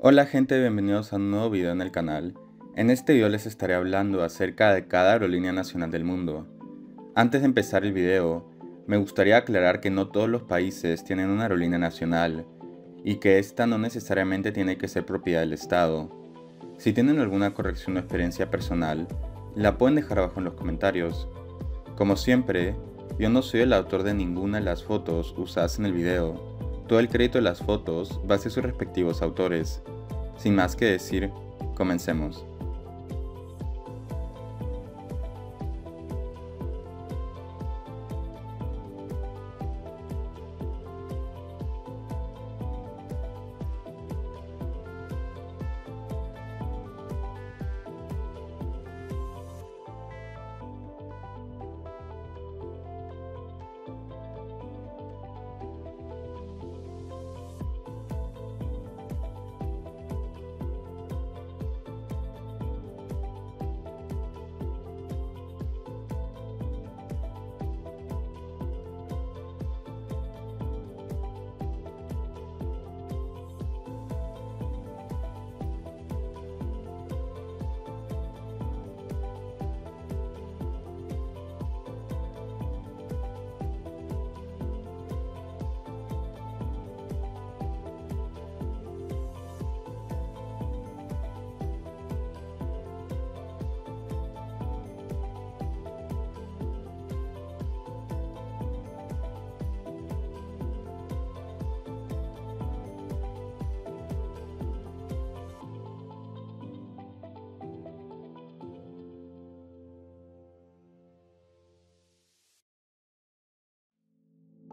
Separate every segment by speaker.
Speaker 1: Hola gente, bienvenidos a un nuevo video en el canal. En este video les estaré hablando acerca de cada aerolínea nacional del mundo. Antes de empezar el video, me gustaría aclarar que no todos los países tienen una aerolínea nacional y que esta no necesariamente tiene que ser propiedad del Estado. Si tienen alguna corrección o experiencia personal, la pueden dejar abajo en los comentarios. Como siempre, yo no soy el autor de ninguna de las fotos usadas en el video. Todo el crédito de las fotos va hacia sus respectivos autores. Sin más que decir, comencemos.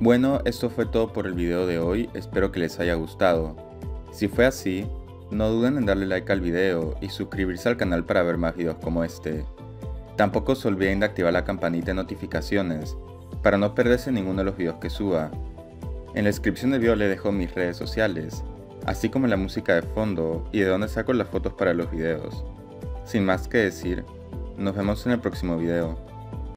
Speaker 1: Bueno, esto fue todo por el video de hoy, espero que les haya gustado. Si fue así, no duden en darle like al video y suscribirse al canal para ver más videos como este. Tampoco se olviden de activar la campanita de notificaciones para no perderse ninguno de los videos que suba. En la descripción del video les dejo mis redes sociales, así como la música de fondo y de dónde saco las fotos para los videos. Sin más que decir, nos vemos en el próximo video.